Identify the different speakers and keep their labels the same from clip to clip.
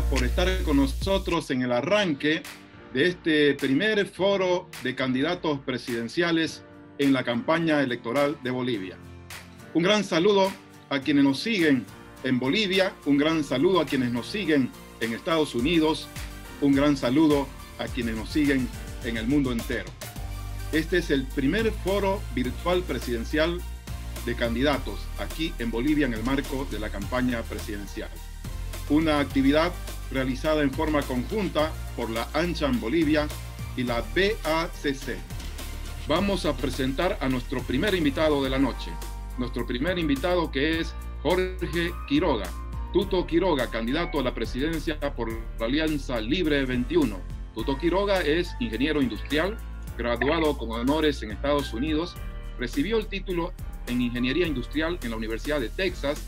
Speaker 1: por estar con nosotros en el arranque de este primer foro de candidatos presidenciales en la campaña electoral de Bolivia. Un gran saludo a quienes nos siguen en Bolivia, un gran saludo a quienes nos siguen en Estados Unidos, un gran saludo a quienes nos siguen en el mundo entero. Este es el primer foro virtual presidencial de candidatos aquí en Bolivia en el marco de la campaña presidencial. Una actividad realizada en forma conjunta por la ANCHA Bolivia y la BACC. Vamos a presentar a nuestro primer invitado de la noche. Nuestro primer invitado que es Jorge Quiroga. Tuto Quiroga, candidato a la presidencia por la Alianza Libre 21. Tuto Quiroga es ingeniero industrial, graduado con honores en Estados Unidos, recibió el título en Ingeniería Industrial en la Universidad de Texas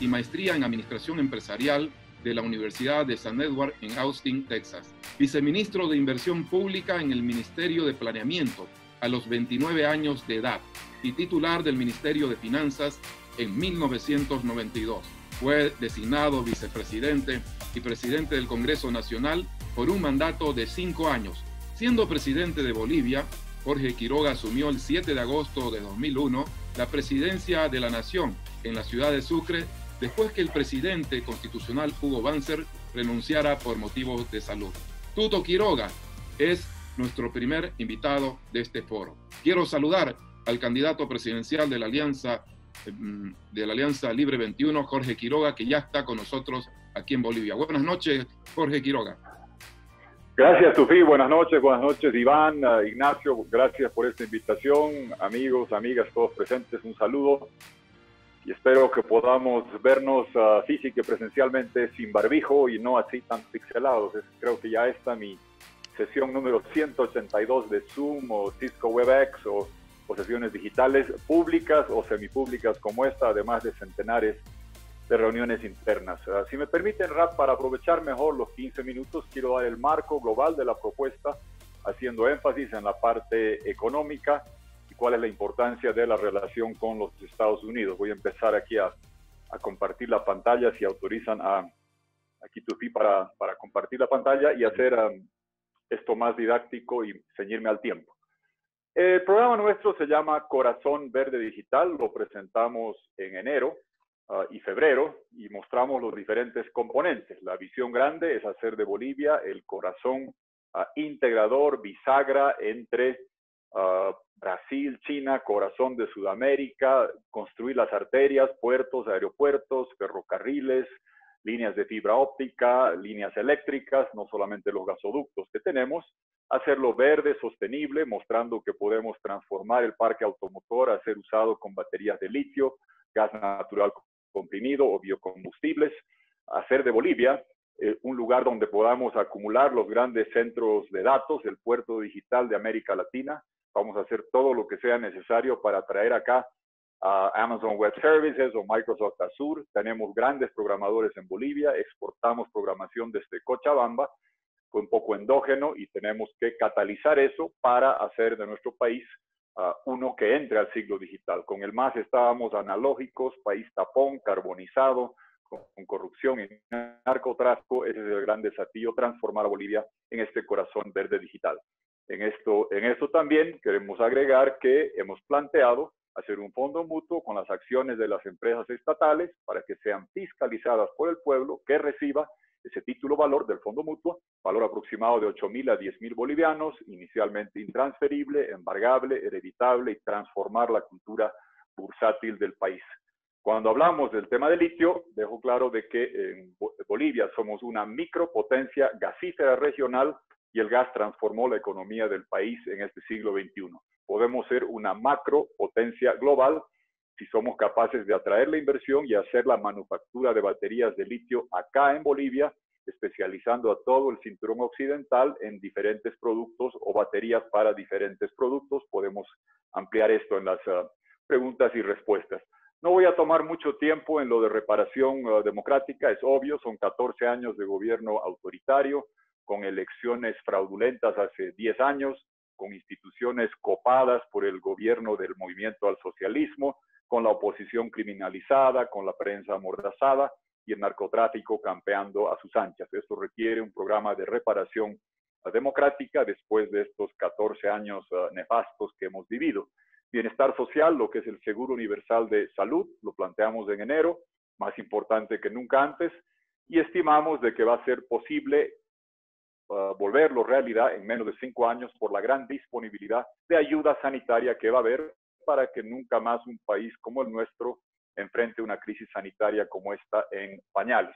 Speaker 1: y maestría en Administración Empresarial de la Universidad de San Edward en Austin, Texas. Viceministro de Inversión Pública en el Ministerio de Planeamiento a los 29 años de edad y titular del Ministerio de Finanzas en 1992. Fue designado vicepresidente y presidente del Congreso Nacional por un mandato de cinco años. Siendo presidente de Bolivia, Jorge Quiroga asumió el 7 de agosto de 2001 la presidencia de la Nación en la ciudad de Sucre después que el presidente constitucional Hugo Banzer renunciara por motivos de salud. Tuto Quiroga es nuestro primer invitado de este foro. Quiero saludar al candidato presidencial de la Alianza mm, de la Alianza Libre 21, Jorge Quiroga, que ya está con nosotros aquí en Bolivia. Buenas noches, Jorge Quiroga.
Speaker 2: Gracias, Tufi. Buenas noches, buenas noches, Iván, Ignacio. Gracias por esta invitación. Amigos, amigas, todos presentes, un saludo y espero que podamos vernos uh, física y presencialmente sin barbijo y no así tan pixelados. creo que ya está mi sesión número 182 de Zoom o Cisco WebEx o, sesiones digitales públicas o semipúblicas como esta, además de centenares de reuniones internas. Uh, si me permiten, Rap, para aprovechar mejor los 15 minutos, quiero dar el marco global de la propuesta, haciendo énfasis en la parte económica cuál es la importancia de la relación con los Estados Unidos. Voy a empezar aquí a, a compartir la pantalla, si autorizan a, aquí Tufi para, para compartir la pantalla y hacer um, esto más didáctico y ceñirme al tiempo. El programa nuestro se llama Corazón Verde Digital, lo presentamos en enero uh, y febrero y mostramos los diferentes componentes. La visión grande es hacer de Bolivia el corazón uh, integrador, bisagra entre uh, Brasil, China, corazón de Sudamérica, construir las arterias, puertos, aeropuertos, ferrocarriles, líneas de fibra óptica, líneas eléctricas, no solamente los gasoductos que tenemos, hacerlo verde, sostenible, mostrando que podemos transformar el parque automotor a ser usado con baterías de litio, gas natural comprimido o biocombustibles, hacer de Bolivia eh, un lugar donde podamos acumular los grandes centros de datos, el puerto digital de América Latina, Vamos a hacer todo lo que sea necesario para traer acá a Amazon Web Services o Microsoft Azure. Tenemos grandes programadores en Bolivia, exportamos programación desde Cochabamba, fue un poco endógeno y tenemos que catalizar eso para hacer de nuestro país uh, uno que entre al siglo digital. Con el MAS estábamos analógicos, país tapón, carbonizado, con, con corrupción y narcotráfico. Ese es el gran desafío, transformar a Bolivia en este corazón verde digital. En esto, en esto también queremos agregar que hemos planteado hacer un fondo mutuo con las acciones de las empresas estatales para que sean fiscalizadas por el pueblo que reciba ese título valor del fondo mutuo, valor aproximado de 8 mil a 10 mil bolivianos, inicialmente intransferible, embargable, hereditable y transformar la cultura bursátil del país. Cuando hablamos del tema del litio, dejo claro de que en Bolivia somos una micropotencia gasífera regional el gas transformó la economía del país en este siglo XXI. Podemos ser una macro potencia global si somos capaces de atraer la inversión y hacer la manufactura de baterías de litio acá en Bolivia, especializando a todo el cinturón occidental en diferentes productos o baterías para diferentes productos. Podemos ampliar esto en las uh, preguntas y respuestas. No voy a tomar mucho tiempo en lo de reparación uh, democrática, es obvio, son 14 años de gobierno autoritario, con elecciones fraudulentas hace 10 años, con instituciones copadas por el gobierno del movimiento al socialismo, con la oposición criminalizada, con la prensa amordazada y el narcotráfico campeando a sus anchas. Esto requiere un programa de reparación democrática después de estos 14 años uh, nefastos que hemos vivido. Bienestar social, lo que es el Seguro Universal de Salud, lo planteamos en enero, más importante que nunca antes, y estimamos de que va a ser posible volverlo realidad en menos de cinco años por la gran disponibilidad de ayuda sanitaria que va a haber para que nunca más un país como el nuestro enfrente una crisis sanitaria como esta en pañales.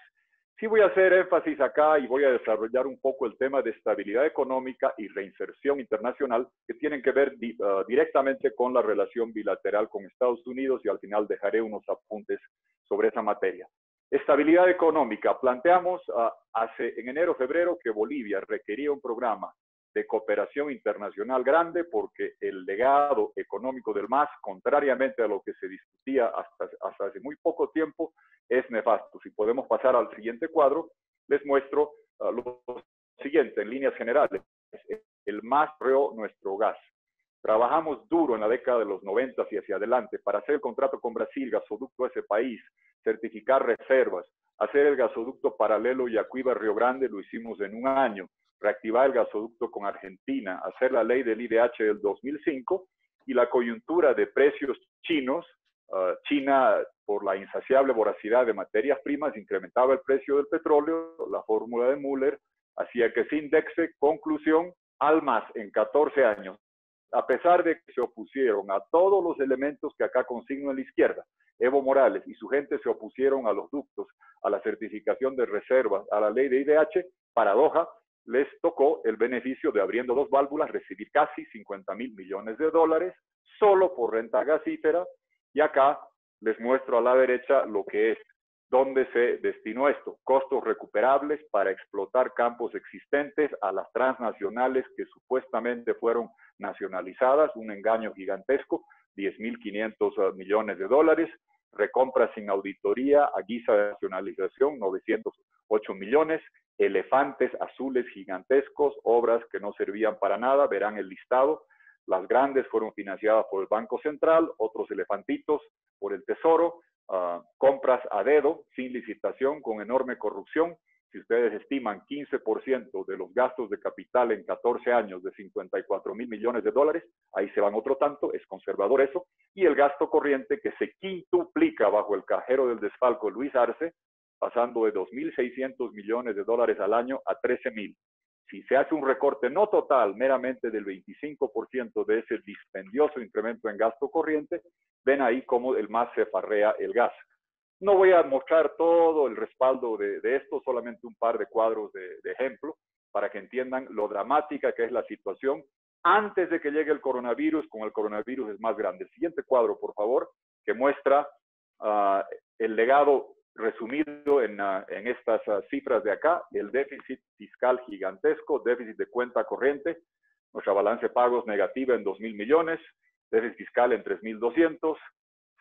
Speaker 2: Sí voy a hacer énfasis acá y voy a desarrollar un poco el tema de estabilidad económica y reinserción internacional que tienen que ver uh, directamente con la relación bilateral con Estados Unidos y al final dejaré unos apuntes sobre esa materia. Estabilidad económica. Planteamos uh, hace en enero, febrero que Bolivia requería un programa de cooperación internacional grande porque el legado económico del MAS, contrariamente a lo que se discutía hasta, hasta hace muy poco tiempo, es nefasto. Si podemos pasar al siguiente cuadro, les muestro uh, lo siguiente en líneas generales. El MAS creó nuestro gas. Trabajamos duro en la década de los 90 y hacia adelante para hacer el contrato con Brasil, gasoducto a ese país, certificar reservas, hacer el gasoducto paralelo Yacuiba Río Grande, lo hicimos en un año, reactivar el gasoducto con Argentina, hacer la ley del IDH del 2005 y la coyuntura de precios chinos. Uh, China, por la insaciable voracidad de materias primas, incrementaba el precio del petróleo, la fórmula de Müller hacía que se indexe, conclusión, al más en 14 años, a pesar de que se opusieron a todos los elementos que acá consigno en la izquierda, Evo Morales y su gente se opusieron a los ductos, a la certificación de reservas, a la ley de IDH, paradoja, les tocó el beneficio de abriendo dos válvulas recibir casi 50 mil millones de dólares solo por renta gasífera. Y acá les muestro a la derecha lo que es, dónde se destinó esto, costos recuperables para explotar campos existentes a las transnacionales que supuestamente fueron nacionalizadas, un engaño gigantesco, 10.500 ah, millones de dólares, recompra sin auditoría a guisa de nacionalización, 908 millones, elefantes azules gigantescos, obras que no servían para nada, verán el listado. Las grandes fueron financiadas por el Banco Central, otros elefantitos por el Tesoro, uh, compras a dedo, sin licitación, con enorme corrupción. Si ustedes estiman 15% de los gastos de capital en 14 años de 54 mil millones de dólares, ahí se van otro tanto, es conservador eso. Y el gasto corriente que se quintuplica bajo el cajero del desfalco Luis Arce, pasando de 2.600 millones de dólares al año a 13.000. Si se hace un recorte no total, meramente del 25% de ese dispendioso incremento en gasto corriente, ven ahí cómo el más se farrea el gas. No voy a mostrar todo el respaldo de, esto, solamente un par de cuadros de, ejemplo para que entiendan lo dramática que es la situación antes de que llegue el coronavirus. Con el coronavirus es más grande. El siguiente cuadro, por favor, que muestra uh, el legado resumido en, ah, estas ah, cifras de acá, el déficit fiscal gigantesco, déficit de cuenta corriente, nuestra balance de pagos negativa en 2 mil millones, déficit fiscal en 3.200,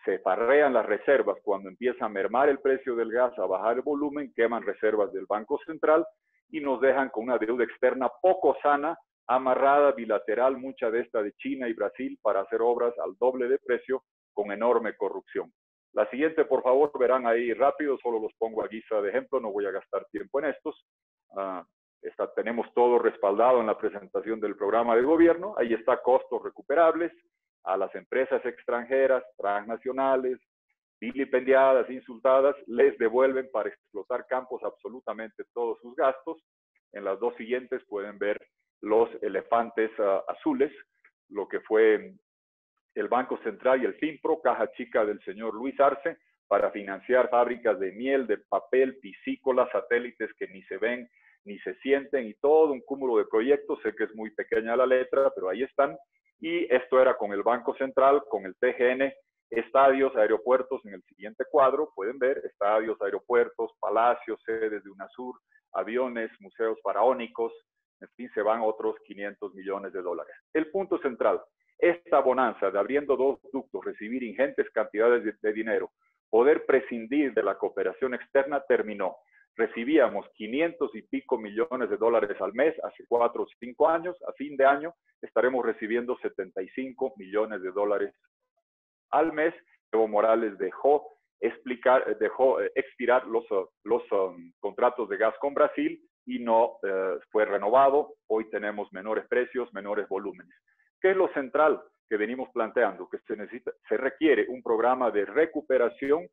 Speaker 2: se parrean las reservas cuando empieza a mermar el precio del gas, a bajar el volumen, queman reservas del Banco Central y nos dejan con una deuda externa poco sana, amarrada bilateral, mucha de esta de China y Brasil, para hacer obras al doble de precio con enorme corrupción. La siguiente, por favor, verán ahí rápido, solo los pongo a guisa de ejemplo, no voy a gastar tiempo en estos. Uh, está, tenemos todo respaldado en la presentación del programa de gobierno. Ahí está costos recuperables a las empresas extranjeras, transnacionales, vilipendiadas, insultadas, les devuelven para explotar campos absolutamente todos sus gastos. En las dos siguientes pueden ver los elefantes uh, azules, lo que fue el Banco Central y el FIMPRO, caja chica del señor Luis Arce, para financiar fábricas de miel, de papel, piscícolas, satélites que ni se ven ni se sienten y todo un cúmulo de proyectos. Sé que es muy pequeña la letra, pero ahí están. Y esto era con el Banco Central, con el TGN, estadios, aeropuertos en el siguiente cuadro. Pueden ver estadios, aeropuertos, palacios, sedes de UNASUR, aviones, museos faraónicos. En fin, se van otros 500 millones de dólares. El punto central, esta bonanza de abriendo dos ductos, recibir ingentes cantidades de, dinero, poder prescindir de la cooperación externa terminó. Recibíamos 500 y pico millones de dólares al mes hace cuatro o cinco años. A fin de año estaremos recibiendo 75 millones de dólares al mes. Evo Morales dejó explicar, eh, dejó eh, expirar los, los um, contratos de gas con Brasil y no fue renovado. Hoy tenemos menores precios, menores volúmenes. ¿Qué es lo central que venimos planteando? Que se necesita, se requiere un programa de recuperación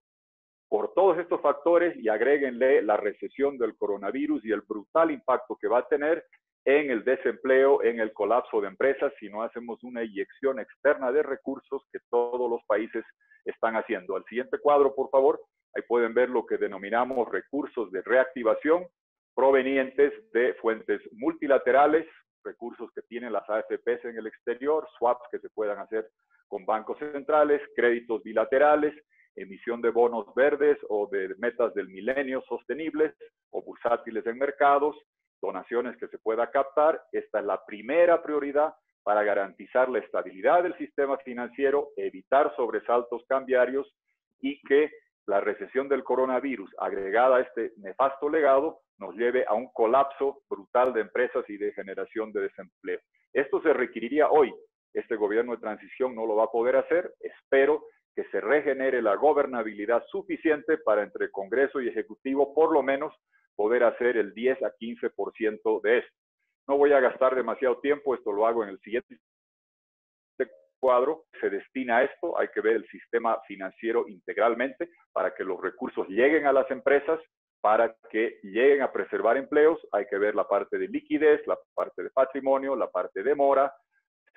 Speaker 2: por todos estos factores y agréguenle la recesión del coronavirus y el brutal impacto que va a tener en el desempleo, en el colapso de empresas, si no hacemos una inyección externa de recursos que todos los países están haciendo. Al siguiente cuadro, por favor, ahí pueden ver lo que denominamos recursos de reactivación provenientes de fuentes multilaterales, recursos que tienen las AFPs en el exterior, swaps que se puedan hacer con bancos centrales, créditos bilaterales, emisión de bonos verdes o de metas del milenio sostenibles o bursátiles en mercados, donaciones que se pueda captar. Esta es la primera prioridad para garantizar la estabilidad del sistema financiero, evitar sobresaltos cambiarios y que la recesión del coronavirus agregada a este nefasto legado nos lleve a un colapso brutal de empresas y de generación de desempleo. Esto se requeriría hoy. Este gobierno de transición no lo va a poder hacer. Espero que se regenere la gobernabilidad suficiente para entre Congreso y Ejecutivo por lo menos poder hacer el 10 a 15% de esto. No voy a gastar demasiado tiempo, esto lo hago en el siguiente cuadro. Se destina a esto, hay que ver el sistema financiero integralmente para que los recursos lleguen a las empresas, para que lleguen a preservar empleos, hay que ver la parte de liquidez, la parte de patrimonio, la parte de mora,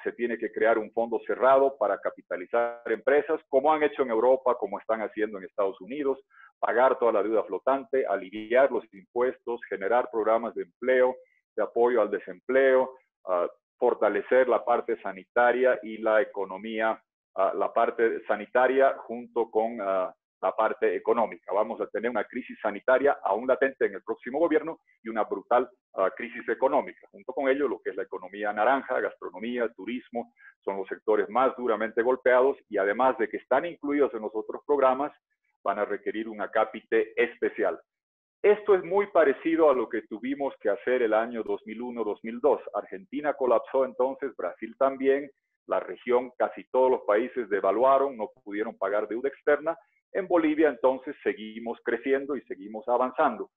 Speaker 2: se tiene que crear un fondo cerrado para capitalizar empresas, como han hecho en Europa, como están haciendo en Estados Unidos, pagar toda la deuda flotante, aliviar los impuestos, generar programas de empleo, de apoyo al desempleo, uh, fortalecer la parte sanitaria y la economía, uh, la parte sanitaria junto con uh, la parte económica. Vamos a tener una crisis sanitaria aún latente en el próximo gobierno y una brutal uh, crisis económica. Junto con ello, lo que es la economía naranja, gastronomía, turismo, son los sectores más duramente golpeados y además de que están incluidos en los otros programas, van a requerir un acápite especial. Esto es muy parecido a lo que tuvimos que hacer el año 2001-2002. Argentina colapsó entonces, Brasil también, la región, casi todos los países devaluaron, no pudieron pagar deuda externa en Bolivia entonces seguimos creciendo y seguimos avanzando.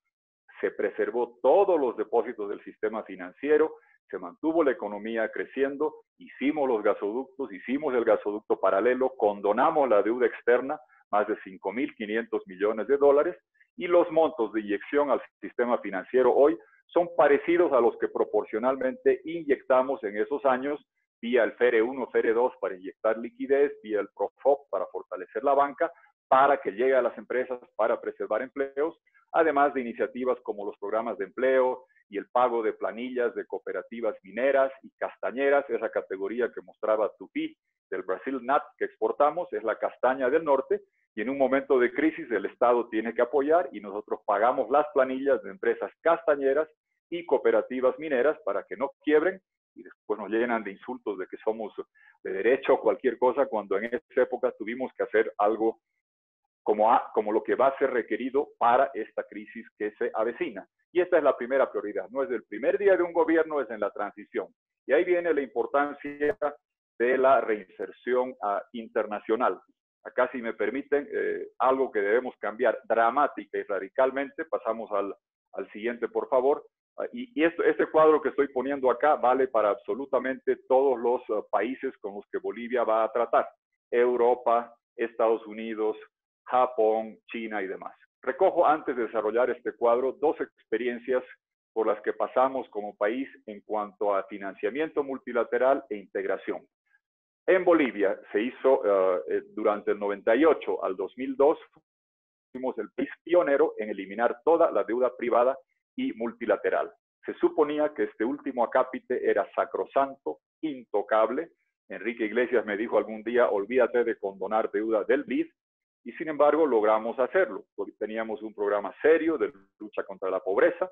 Speaker 2: Se preservó todos los depósitos del sistema financiero, se mantuvo la economía creciendo, hicimos los gasoductos, hicimos el gasoducto paralelo, condonamos la deuda externa, más de 5.500 millones de dólares, y los montos de inyección al sistema financiero hoy son parecidos a los que proporcionalmente inyectamos en esos años vía el FERE 1, FERE 2 para inyectar liquidez, vía el PROFOP para fortalecer la banca, para que llegue a las empresas para preservar empleos, además de iniciativas como los programas de empleo y el pago de planillas de cooperativas mineras y castañeras, esa categoría que mostraba Tupi del Brasil NAT que exportamos, es la castaña del norte, y en un momento de crisis el Estado tiene que apoyar y nosotros pagamos las planillas de empresas castañeras y cooperativas mineras para que no quiebren y después nos llenan de insultos de que somos de derecho o cualquier cosa, cuando en esa época tuvimos que hacer algo como, como lo que va a ser requerido para esta crisis que se avecina. Y esta es la primera prioridad. No es del primer día de un gobierno, es en la transición. Y ahí viene la importancia de la reinserción uh, internacional. Acá, si me permiten, eh, algo que debemos cambiar dramática y radicalmente, pasamos al, al siguiente, por favor. Uh, y, y esto, este cuadro que estoy poniendo acá vale para absolutamente todos los uh, países con los que Bolivia va a tratar. Europa, Estados Unidos, Japón, China y demás. Recojo antes de desarrollar este cuadro dos experiencias por las que pasamos como país en cuanto a financiamiento multilateral e integración. En Bolivia se hizo uh, durante el 98 al 2002, fuimos el país pionero en eliminar toda la deuda privada y multilateral. Se suponía que este último acápite era sacrosanto, intocable. Enrique Iglesias me dijo algún día, olvídate de condonar deuda del BID, y sin embargo logramos hacerlo. Teníamos un programa serio de lucha contra la pobreza,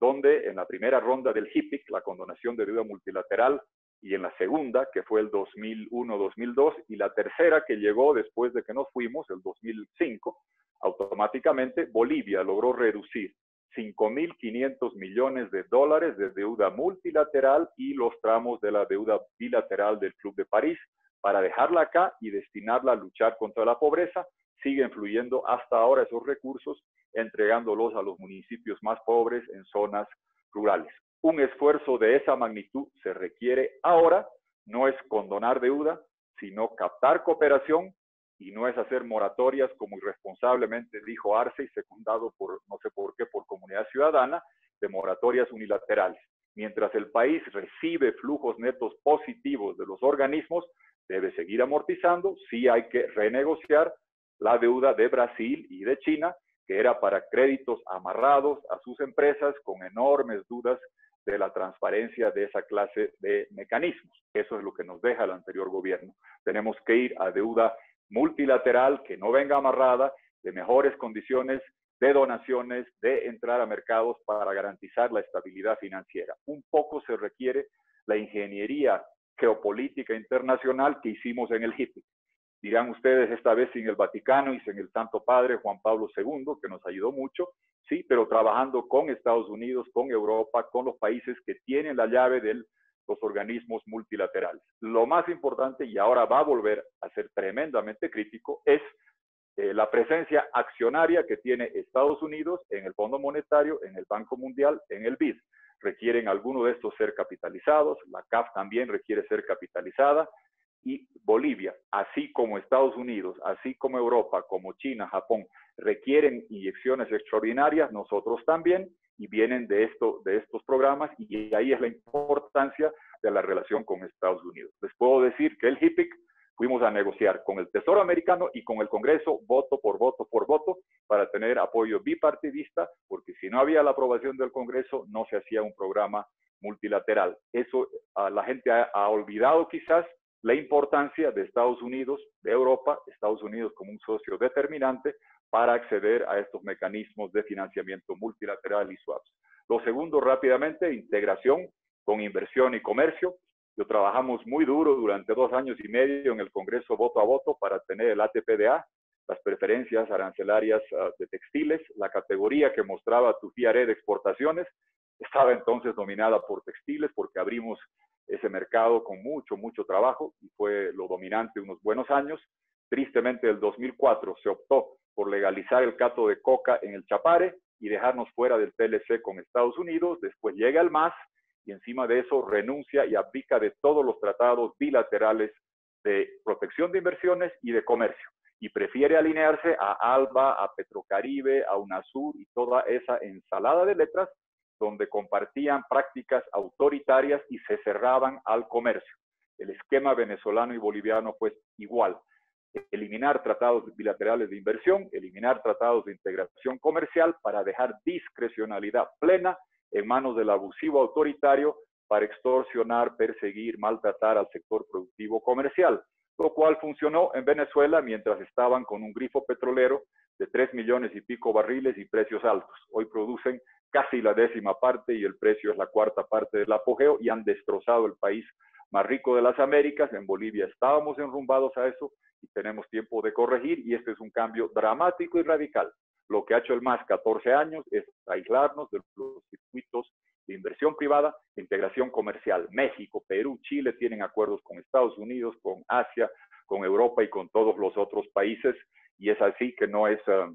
Speaker 2: donde en la primera ronda del HIPIC, la condonación de deuda multilateral, y en la segunda, que fue el 2001-2002, y la tercera que llegó después de que nos fuimos, el 2005, automáticamente Bolivia logró reducir 5.500 millones de dólares de deuda multilateral y los tramos de la deuda bilateral del Club de París, para dejarla acá y destinarla a luchar contra la pobreza siguen fluyendo hasta ahora esos recursos, entregándolos a los municipios más pobres en zonas rurales. Un esfuerzo de esa magnitud se requiere ahora, no es condonar deuda, sino captar cooperación y no es hacer moratorias como irresponsablemente dijo Arce y secundado por, no sé por qué, por comunidad ciudadana, de moratorias unilaterales. Mientras el país recibe flujos netos positivos de los organismos, debe seguir amortizando, sí hay que renegociar la deuda de Brasil y de China, que era para créditos amarrados a sus empresas con enormes dudas de la transparencia de esa clase de mecanismos. Eso es lo que nos deja el anterior gobierno. Tenemos que ir a deuda multilateral que no venga amarrada, de mejores condiciones de donaciones, de entrar a mercados para garantizar la estabilidad financiera. Un poco se requiere la ingeniería geopolítica internacional que hicimos en el HIPIC. Dirán ustedes esta vez sin el Vaticano y sin el Santo Padre Juan Pablo II, que nos ayudó mucho, sí, pero trabajando con Estados Unidos, con Europa, con los países que tienen la llave de los organismos multilaterales. Lo más importante, y ahora va a volver a ser tremendamente crítico, es eh, la presencia accionaria que tiene Estados Unidos en el Fondo Monetario, en el Banco Mundial, en el BID. Requieren alguno de estos ser capitalizados, la CAF también requiere ser capitalizada, y Bolivia, así como Estados Unidos, así como Europa, como China, Japón, requieren inyecciones extraordinarias, nosotros también, y vienen de, esto, de estos programas, y ahí es la importancia de la relación con Estados Unidos. Les puedo decir que el HIPIC fuimos a negociar con el Tesoro americano y con el Congreso voto por voto por voto para tener apoyo bipartidista, porque si no había la aprobación del Congreso no se hacía un programa multilateral. Eso la gente ha olvidado quizás la importancia de Estados Unidos, de Europa, Estados Unidos como un socio determinante para acceder a estos mecanismos de financiamiento multilateral y swaps. Lo segundo, rápidamente, integración con inversión y comercio. Yo trabajamos muy duro durante dos años y medio en el Congreso voto a voto para tener el ATPDA, las preferencias arancelarias ah, de textiles, la categoría que mostraba tu FIARE de exportaciones, estaba entonces dominada por textiles porque abrimos ese mercado con mucho, mucho trabajo y fue lo dominante unos buenos años. Tristemente, el 2004 se optó por legalizar el cato de coca en el Chapare y dejarnos fuera del TLC con Estados Unidos. Después llega el MAS y encima de eso renuncia y aplica de todos los tratados bilaterales de protección de inversiones y de comercio. Y prefiere alinearse a ALBA, a Petrocaribe, a UNASUR y toda esa ensalada de letras donde compartían prácticas autoritarias y se cerraban al comercio. El esquema venezolano y boliviano fue igual. Eliminar tratados bilaterales de inversión, eliminar tratados de integración comercial para dejar discrecionalidad plena en manos del abusivo autoritario para extorsionar, perseguir, maltratar al sector productivo comercial, lo cual funcionó en Venezuela mientras estaban con un grifo petrolero de 3 millones y pico barriles y precios altos. Hoy producen casi la décima parte y el precio es la cuarta parte del apogeo y han destrozado el país más rico de las Américas. En Bolivia estábamos enrumbados a eso y tenemos tiempo de corregir y este es un cambio dramático y radical. Lo que ha hecho el MAS 14 años es aislarnos de los circuitos de inversión privada, de integración comercial. México, Perú, Chile tienen acuerdos con Estados Unidos, con Asia, con Europa y con todos los otros países y es así que no es ah,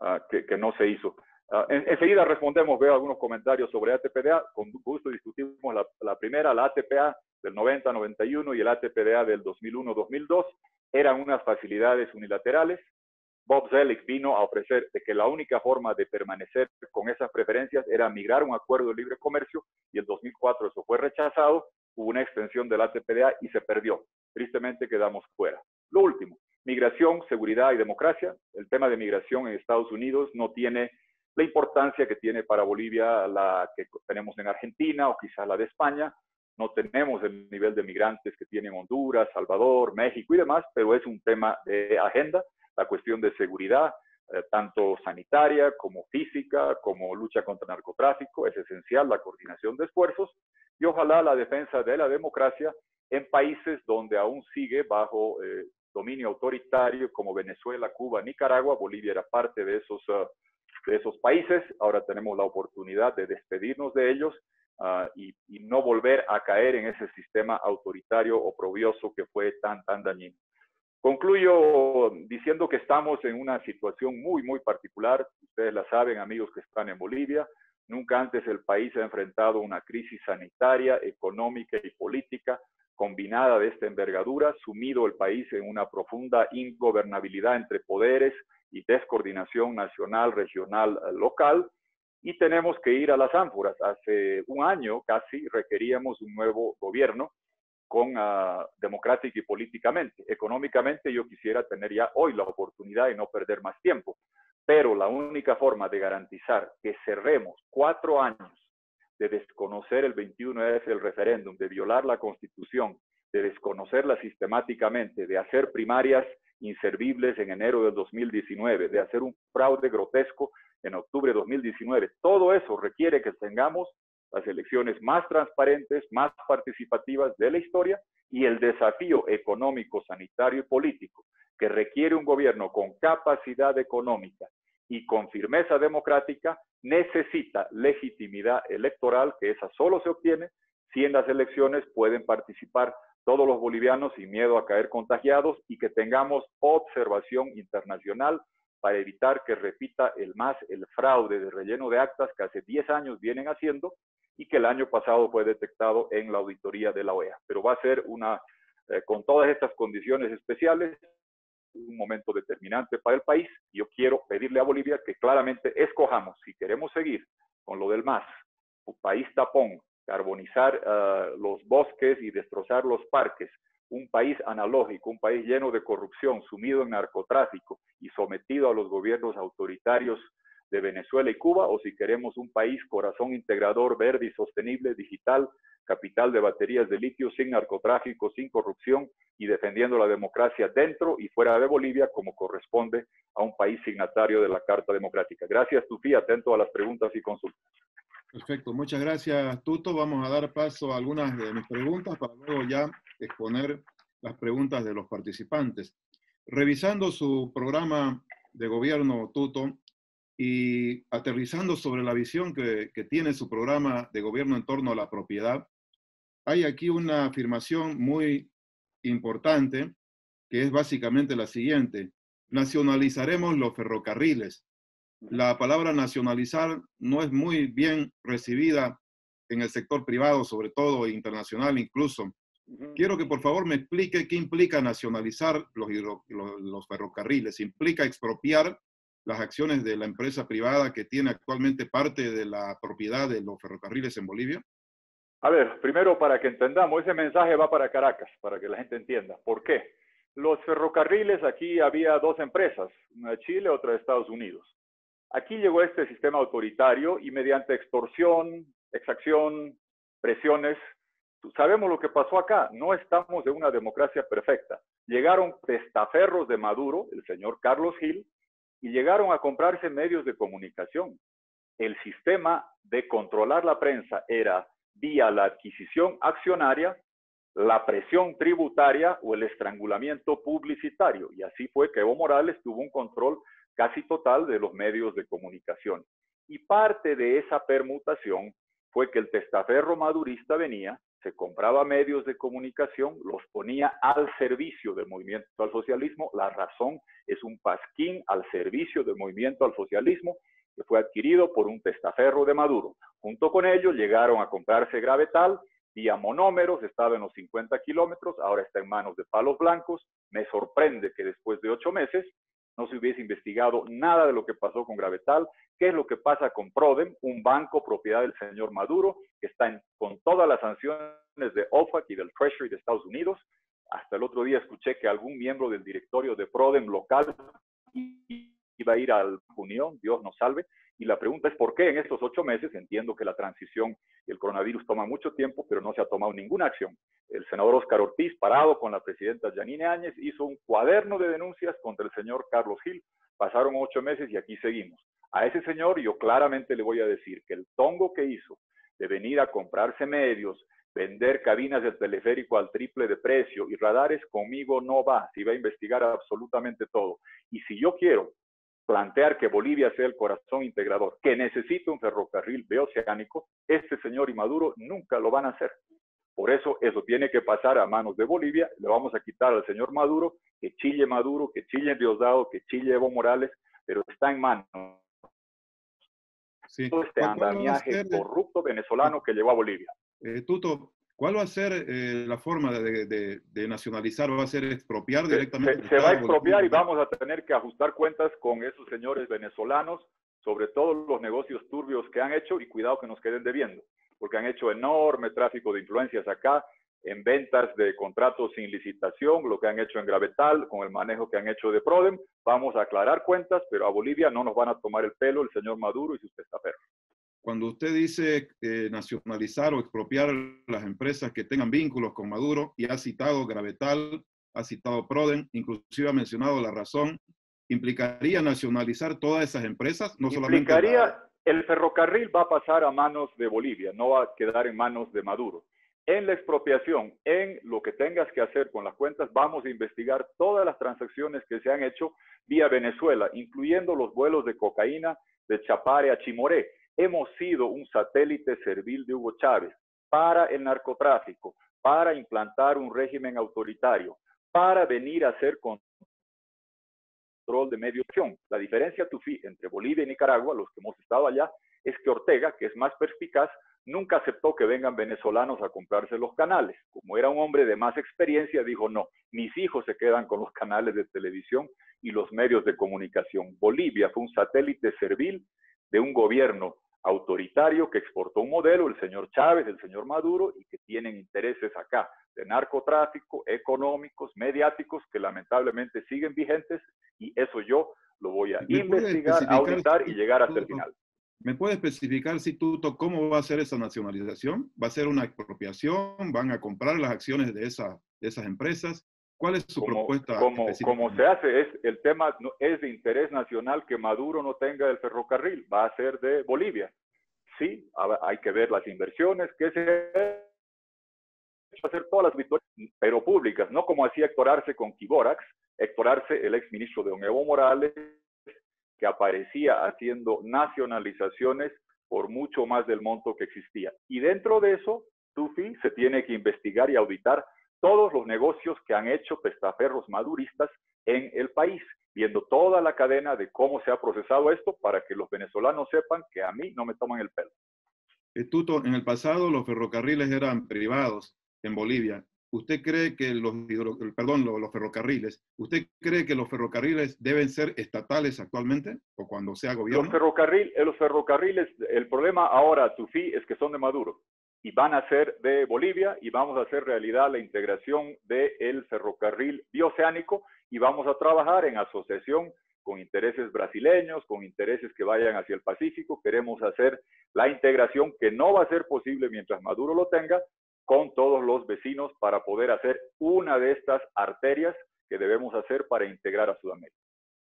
Speaker 2: ah, que, que, no se hizo. Uh, enseguida respondemos, veo algunos comentarios sobre ATPDA, con gusto discutimos la, la primera, la ATPA del 90-91 y el ATPDA del 2001-2002, eran unas facilidades unilaterales. Bob Zelig vino a ofrecer de que la única forma de permanecer con esas preferencias era migrar un acuerdo de libre comercio y el 2004 eso fue rechazado, hubo una extensión del ATPDA y se perdió. Tristemente quedamos fuera. Lo último, migración, seguridad y democracia. El tema de migración en Estados Unidos no tiene la importancia que tiene para Bolivia la que tenemos en Argentina o quizás la de España. No tenemos el nivel de migrantes que tienen Honduras, Salvador, México y demás, pero es un tema de agenda, la cuestión de seguridad, eh, tanto sanitaria como física, como lucha contra el narcotráfico, es esencial la coordinación de esfuerzos y ojalá la defensa de la democracia en países donde aún sigue bajo eh, dominio autoritario como Venezuela, Cuba, Nicaragua. Bolivia era parte de esos uh, de esos países. Ahora tenemos la oportunidad de despedirnos de ellos y, y, no volver a caer en ese sistema autoritario oprobioso que fue tan, tan dañino. Concluyo diciendo que estamos en una situación muy, muy particular. Ustedes la saben, amigos que están en Bolivia. Nunca antes el país ha enfrentado una crisis sanitaria, económica y política combinada de esta envergadura, sumido el país en una profunda ingobernabilidad entre poderes y descoordinación nacional, regional, local, y tenemos que ir a las ánforas. Hace un año casi requeríamos un nuevo gobierno con uh, democrática y políticamente. Económicamente yo quisiera tener ya hoy la oportunidad y no perder más tiempo, pero la única forma de garantizar que cerremos cuatro años de desconocer el 21F del referéndum, de violar la constitución, de desconocerla sistemáticamente, de hacer primarias inservibles en enero del 2019, de hacer un fraude grotesco en octubre de 2019. Todo eso requiere que tengamos las elecciones más transparentes, más participativas de la historia y el desafío económico, sanitario y político que requiere un gobierno con capacidad económica y con firmeza democrática necesita legitimidad electoral, que esa solo se obtiene si en las elecciones pueden participar todos los bolivianos sin miedo a caer contagiados y que tengamos observación internacional para evitar que repita el más el fraude de relleno de actas que hace 10 años vienen haciendo y que el año pasado fue detectado en la auditoría de la OEA. Pero va a ser una, eh, con todas estas condiciones especiales, un momento determinante para el país. Yo quiero pedirle a Bolivia que claramente escojamos, si queremos seguir con lo del MAS, un país tapón, carbonizar uh, los bosques y destrozar los parques, un país analógico, un país lleno de corrupción, sumido en narcotráfico y sometido a los gobiernos autoritarios de Venezuela y Cuba, o si queremos un país corazón integrador, verde y sostenible, digital, capital de baterías de litio, sin narcotráfico, sin corrupción y defendiendo la democracia dentro y fuera de Bolivia, como corresponde a un país signatario de la Carta Democrática. Gracias, Tufi, atento a las preguntas y consultas.
Speaker 1: Perfecto, muchas gracias, Tuto. Vamos a dar paso a algunas de mis preguntas para luego ya exponer las preguntas de los participantes. Revisando su programa de gobierno, Tuto, y aterrizando sobre la visión que, que, tiene su programa de gobierno en torno a la propiedad, hay aquí una afirmación muy importante que es básicamente la siguiente. Nacionalizaremos los ferrocarriles. La palabra nacionalizar no es muy bien recibida en el sector privado, sobre todo internacional incluso. Quiero que por favor me explique qué implica nacionalizar los, los, los ferrocarriles. ¿Implica expropiar las acciones de la empresa privada que tiene actualmente parte de la propiedad de los ferrocarriles en Bolivia?
Speaker 2: A ver, primero para que entendamos, ese mensaje va para Caracas, para que la gente entienda. ¿Por qué? Los ferrocarriles, aquí había dos empresas, una de Chile, otra de Estados Unidos. Aquí llegó este sistema autoritario y mediante extorsión, exacción, presiones, sabemos lo que pasó acá. No estamos en una democracia perfecta. Llegaron testaferros de Maduro, el señor Carlos Gil, y llegaron a comprarse medios de comunicación. El sistema de controlar la prensa era vía la adquisición accionaria, la presión tributaria o el estrangulamiento publicitario. Y así fue que Evo Morales tuvo un control casi total de los medios de comunicación. Y parte de esa permutación fue que el testaferro madurista venía, se compraba medios de comunicación, los ponía al servicio del movimiento al socialismo. La razón es un pasquín al servicio del movimiento al socialismo que fue adquirido por un testaferro de Maduro. Junto con ellos llegaron a comprarse Gravetal vía monómeros, estaba en los 50 kilómetros, ahora está en manos de palos blancos. Me sorprende que después de ocho meses no se hubiese investigado nada de lo que pasó con Gravetal, qué es lo que pasa con Prodem, un banco propiedad del señor Maduro, que está con todas las sanciones de OFAC y del Treasury de Estados Unidos. Hasta el otro día escuché que algún miembro del directorio de Prodem local iba a ir al Unión, Dios nos salve. Y la pregunta es por qué en estos ocho meses, entiendo que la transición y el coronavirus toma mucho tiempo, pero no se ha tomado ninguna acción. El senador Oscar Ortiz, parado con la presidenta Janine Áñez, hizo un cuaderno de denuncias contra el señor Carlos Gil. Pasaron ocho meses y aquí seguimos. A ese señor yo claramente le voy a decir que el tongo que hizo de venir a comprarse medios, vender cabinas del teleférico al triple de precio y radares conmigo no va, si va a investigar absolutamente todo. Y si yo quiero plantear que Bolivia sea el corazón integrador, que necesita un ferrocarril bioceánico, este señor y Maduro nunca lo van a hacer. Por eso eso tiene que pasar a manos de Bolivia, le vamos a quitar al señor Maduro que chille Maduro, que chille Diosdado, que chille Evo Morales, pero está en manos sí. todo este andamiaje corrupto venezolano que llegó a Bolivia.
Speaker 1: Eh, Tuto, ¿cuál va a ser eh, la forma de, nacionalizar? ¿Va a ser expropiar directamente?
Speaker 2: Se, va a expropiar y vamos a tener que ajustar cuentas con esos señores venezolanos sobre todos los negocios turbios que han hecho y cuidado que nos queden debiendo, porque han hecho enorme tráfico de influencias acá, en ventas de contratos sin licitación, lo que han hecho en Gravetal, con el manejo que han hecho de Prodem. Vamos a aclarar cuentas, pero a Bolivia no nos van a tomar el pelo el señor Maduro y su testaferro.
Speaker 1: Cuando usted dice eh, nacionalizar o expropiar las empresas que tengan vínculos con Maduro, y ha citado Gravetal, ha citado Prodem, inclusive ha mencionado la razón, ¿implicaría nacionalizar todas esas empresas?
Speaker 2: No implicaría, el ferrocarril va a pasar a manos de Bolivia, no va a quedar en manos de Maduro en la expropiación, en lo que tengas que hacer con las cuentas, vamos a investigar todas las transacciones que se han hecho vía Venezuela, incluyendo los vuelos de cocaína de Chapare a Chimoré. Hemos sido un satélite servil de Hugo Chávez para el narcotráfico, para implantar un régimen autoritario, para venir a hacer control de medio La diferencia, Tufi, entre Bolivia y Nicaragua, los que hemos estado allá, es que Ortega, que es más perspicaz, nunca aceptó que vengan venezolanos a comprarse los canales. Como era un hombre de más experiencia, dijo, no, mis hijos se quedan con los canales de televisión y los medios de comunicación. Bolivia fue un satélite servil de un gobierno autoritario que exportó un modelo, el señor Chávez, el señor Maduro, y que tienen intereses acá de narcotráfico, económicos, mediáticos, que lamentablemente siguen vigentes, y eso yo lo voy a investigar, auditar y llegar hasta el final.
Speaker 1: ¿Me puede especificar, Situto, cómo va a ser esa nacionalización? ¿Va a ser una expropiación? ¿Van a comprar las acciones de, esa, de esas empresas? ¿Cuál es su propuesta?
Speaker 2: Como, como se hace, es, el tema es de interés nacional que Maduro no tenga el ferrocarril, va a ser de Bolivia. Sí, hay que ver las inversiones, que se hacer todas las victorias, pero públicas, no como hacía Héctor Arce con Kiborax, Héctor Arce, el ex ministro de Don Evo Morales, que aparecía haciendo nacionalizaciones por mucho más del monto que existía. Y dentro de eso, Tufi se tiene que investigar y auditar todos los negocios que han hecho pestaferros maduristas en el país, viendo toda la cadena de cómo se ha procesado esto para que los venezolanos sepan que a mí no me toman el pelo.
Speaker 1: Tuto, en el pasado los ferrocarriles eran privados en Bolivia ¿Usted cree que los, perdón, los, ferrocarriles, ¿usted cree que los ferrocarriles deben ser estatales actualmente o cuando sea gobierno?
Speaker 2: Los, ferrocarril, eh, los ferrocarriles, el problema ahora, Tufi, es que son de Maduro y van a ser de Bolivia y vamos a hacer realidad la integración del ferrocarril bioceánico y vamos a trabajar en asociación con intereses brasileños, con intereses que vayan hacia el Pacífico. Queremos hacer la integración que no va a ser posible mientras Maduro lo tenga, con todos los vecinos para poder hacer una de estas arterias que debemos hacer para integrar a Sudamérica.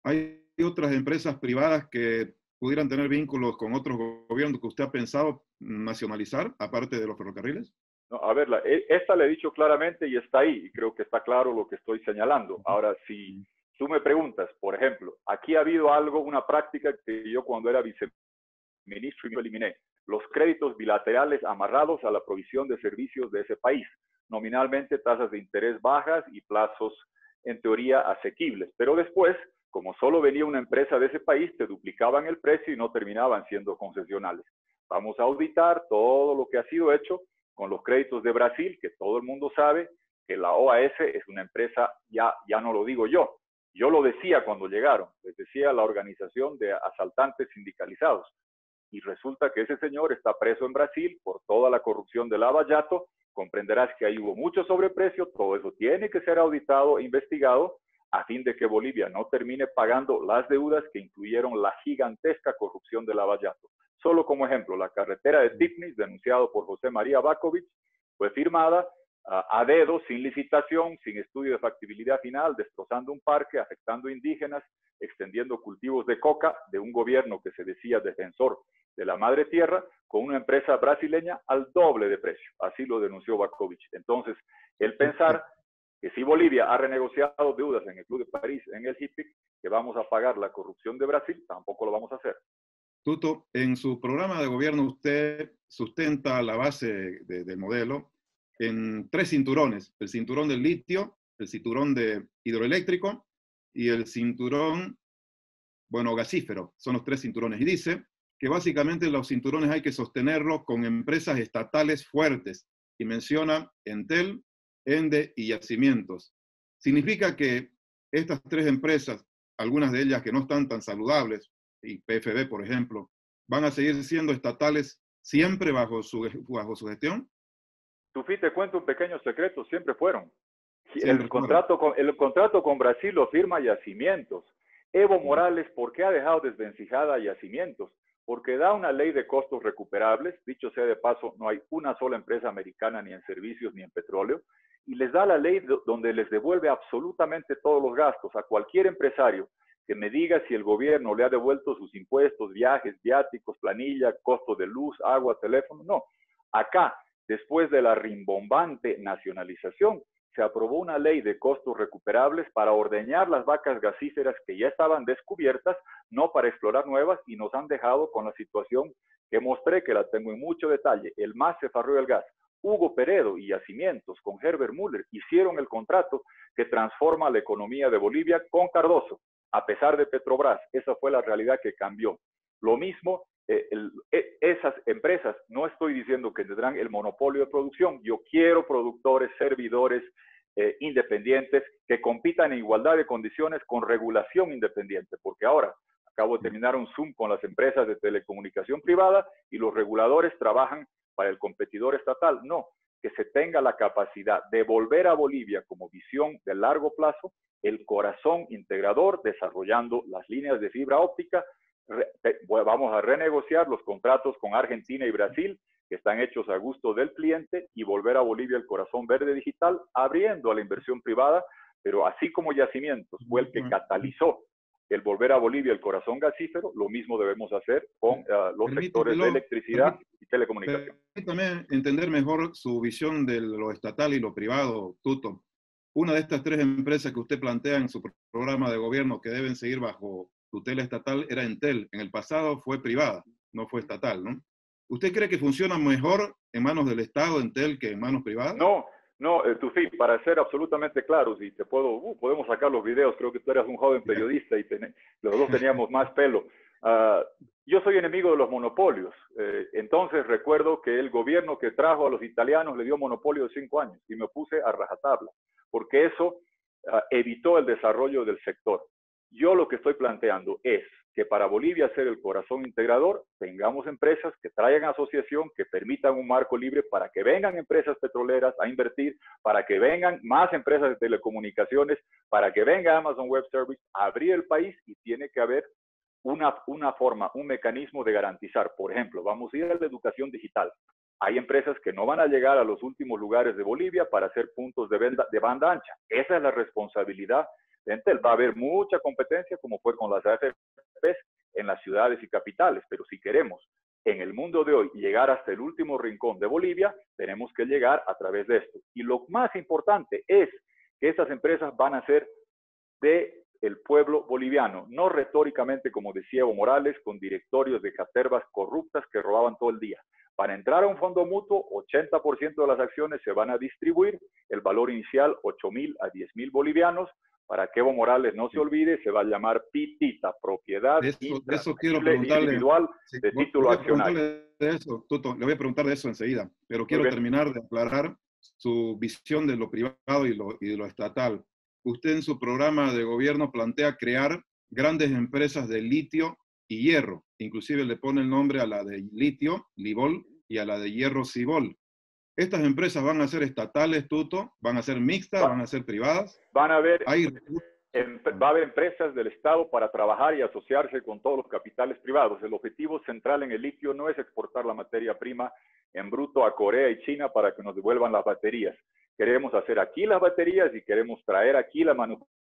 Speaker 1: ¿Hay otras empresas privadas que pudieran tener vínculos con otros gobiernos que usted ha pensado nacionalizar, aparte de los ferrocarriles?
Speaker 2: No, a ver, e, esta le he dicho claramente y está ahí, y creo que está claro lo que estoy señalando. Ahora, si tú me preguntas, por ejemplo, aquí ha habido algo, una práctica que yo cuando era viceministro y me eliminé, los créditos bilaterales amarrados a la provisión de servicios de ese país, nominalmente tasas de interés bajas y plazos en teoría asequibles. Pero después, como solo venía una empresa de ese país, te duplicaban el precio y no terminaban siendo concesionales. Vamos a auditar todo lo que ha sido hecho con los créditos de Brasil, que todo el mundo sabe que la OAS es una empresa, ya, ya no lo digo yo, yo lo decía cuando llegaron, les decía la organización de asaltantes sindicalizados y resulta que ese señor está preso en Brasil por toda la corrupción del Lava Jato, comprenderás que ahí hubo mucho sobreprecio, todo eso tiene que ser auditado e investigado a fin de que Bolivia no termine pagando las deudas que incluyeron la gigantesca corrupción del Lava Jato. Solo como ejemplo, la carretera de Tignis, denunciado por José María Bakovic, fue firmada a dedo, sin licitación, sin estudio de factibilidad final, destrozando un parque, afectando indígenas, extendiendo cultivos de coca de un gobierno que se decía defensor de la madre tierra con una empresa brasileña al doble de precio. Así lo denunció Bakovic. Entonces, el pensar que si Bolivia ha renegociado deudas en el Club de París, en el HIPIC, que vamos a pagar la corrupción de Brasil, tampoco lo vamos a hacer.
Speaker 1: Tuto, en su programa de gobierno usted sustenta la base del modelo en tres cinturones, el cinturón del litio, el cinturón de hidroeléctrico y el cinturón, bueno, gasífero. Son los tres cinturones. Y dice que básicamente los cinturones hay que sostenerlos con empresas estatales fuertes. Y menciona Entel, Ende y Yacimientos. Significa que estas tres empresas, algunas de ellas que no están tan saludables, y PFB, por ejemplo, van a seguir siendo estatales siempre bajo su, bajo su gestión?
Speaker 2: Tufi, te cuento un pequeño secreto, siempre fueron. el, contrato con, el contrato con Brasil lo firma Yacimientos. Evo Morales, ¿por qué ha dejado desvencijada Yacimientos? Porque da una ley de costos recuperables, dicho sea de paso, no hay una sola empresa americana ni en servicios ni en petróleo, y les da la ley donde les devuelve absolutamente todos los gastos a cualquier empresario que me diga si el gobierno le ha devuelto sus impuestos, viajes, viáticos, planilla, costos de luz, agua, teléfono. No. Acá, después de la rimbombante nacionalización, se aprobó una ley de costos recuperables para ordeñar las vacas gasíferas que ya estaban descubiertas, no para explorar nuevas, y nos han dejado con la situación que mostré, que la tengo en mucho detalle. El MAS se el gas. Hugo Peredo y Yacimientos con Herbert Müller hicieron el contrato que transforma la economía de Bolivia con Cardoso a pesar de Petrobras. Esa fue la realidad que cambió. Lo mismo, eh, e, esas empresas, no estoy diciendo que tendrán el monopolio de producción, yo quiero productores, servidores eh, independientes que compitan en igualdad de condiciones con regulación independiente, porque ahora acabo de terminar un Zoom con las empresas de telecomunicación privada y los reguladores trabajan para el competidor estatal. No, que se tenga la capacidad de volver a Bolivia como visión de largo plazo el corazón integrador, desarrollando las líneas de fibra óptica. Vamos a renegociar los contratos con Argentina y Brasil, que están hechos a gusto del cliente, y volver a Bolivia el corazón verde digital, abriendo a la inversión privada, pero así como Yacimientos fue el que catalizó el volver a Bolivia el corazón gasífero, lo mismo debemos hacer con eh, los sectores de electricidad y telecomunicación.
Speaker 1: Permítame entender mejor su visión de lo estatal y lo privado, Tuto. Una de estas tres empresas que usted plantea en su programa de gobierno que deben seguir bajo tutela estatal era Entel. En el pasado fue privada, no fue estatal, ¿no? ¿Usted cree que funciona mejor en manos del Estado Entel que en manos privadas?
Speaker 2: No, no, eh, Tufi, para ser absolutamente claros, y te puedo, uh, podemos sacar los videos, creo que tú eras un joven periodista y los dos teníamos más pelo. Uh, yo soy enemigo de los monopolios. Eh, entonces recuerdo que el gobierno que trajo a los italianos le dio monopolio de cinco años y me puse a rajatabla, porque eso uh, evitó el desarrollo del sector. Yo lo que estoy planteando es que para Bolivia ser el corazón integrador, tengamos empresas que traigan asociación, que permitan un marco libre para que vengan empresas petroleras a invertir, para que vengan más empresas de telecomunicaciones, para que venga Amazon Web Service a abrir el país y tiene que haber una, una forma, un mecanismo de garantizar. Por ejemplo, vamos a ir a la educación digital. Hay empresas que no van a llegar a los últimos lugares de Bolivia para hacer puntos de, venda, de banda ancha. Esa es la responsabilidad Entel. Va a haber mucha competencia, como fue con las AFP en las ciudades y capitales, pero si queremos en el mundo de hoy llegar hasta el último rincón de Bolivia, tenemos que llegar a través de esto. Y lo más importante es que estas empresas van a ser de el pueblo boliviano, no retóricamente como decía Evo Morales, con directorios de caterbas corruptas que robaban todo el día. Para entrar a un fondo mutuo, 80% de las acciones se van a distribuir, el valor inicial 8 mil a 10 mil bolivianos, para que Evo Morales no se olvide, se va a llamar PITITA, propiedad
Speaker 1: eso, eso quiero preguntarle,
Speaker 2: individual de título accionario.
Speaker 1: De eso, le voy a preguntar de eso enseguida, pero quiero terminar de aclarar su visión de lo privado y, lo, y de lo estatal. Usted en su programa de gobierno plantea crear grandes empresas de litio y hierro, inclusive le pone el nombre a la de litio, Libol, y a la de hierro, Cibol. ¿Estas empresas van a ser estatales, Tuto? ¿Van a ser mixtas? ¿Van a ser privadas?
Speaker 2: Van a haber, va a haber empresas del Estado para trabajar y asociarse con todos los capitales privados. El objetivo central en el litio no es exportar la materia prima en bruto a Corea y China para que nos devuelvan las baterías. Queremos hacer aquí las baterías y queremos traer aquí la manufactura